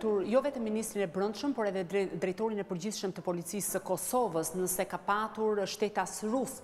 pyetur jo vetëm ministrin e Brendshëm, por edhe drejtorin e përgjithshëm të Policisë së Kosovës nëse ka patur shtetas rusë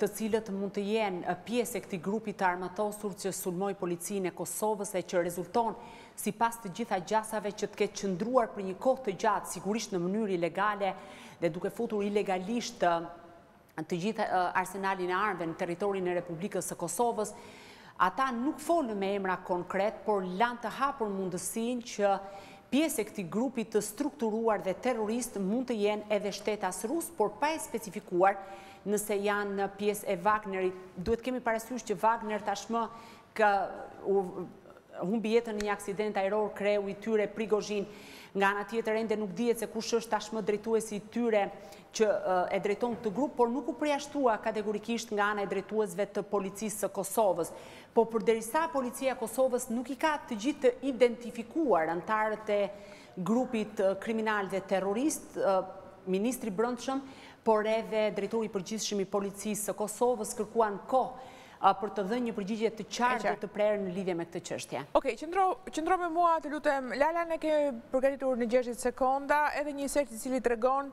të cilët mund të jenë pjesë e këtij grupi të armatosur që sulmoi Policinë e Kosovës e që rezulton sipas të gjitha gjasave që të ketë qëndruar për një kohë të gjatë, sigurisht në mënyrë ilegale dhe duke futur ilegalisht të gjithë arsenalin e armëve në territorin e Republikës së Kosovës, ata nuk folën me emra konkretë, por lanë të hapur mundësinë që pjesë e këtij grupi të strukturuar dhe terrorist mund të jenë edhe shtetas rusë, por pa e specifikuar nëse janë pjesë e Wagnerit. Duhet të kemi parasysh që Wagner tashmë Ka u humbi jetën në një aksident ajror kreu i tyre Prigozhin. Nga ana tjetër ende nuk dihet se kush është tashmë drejtuesi i tyre që e drejton këtë grup, por nuk u përjashtua kategorikisht nga ana e drejtuesve të policisë së Kosovës. Po përderisa policia e Kosovës nuk i ka të gjithë të identifikuar anëtarët e grupit kriminal dhe terrorist, ministri i Brendshëm, por edhe drejtori i përgjithshëm i policisë së Kosovës kërkuan kohë për të dhënë një përgjigje të qartë dhe të prerë në lidhje me këtë çështje. Okej, qëndro, qëndro me mua, të lutem. Lala, ne kemi përgatitur në 60 sekonda edhe një insert i cili tregon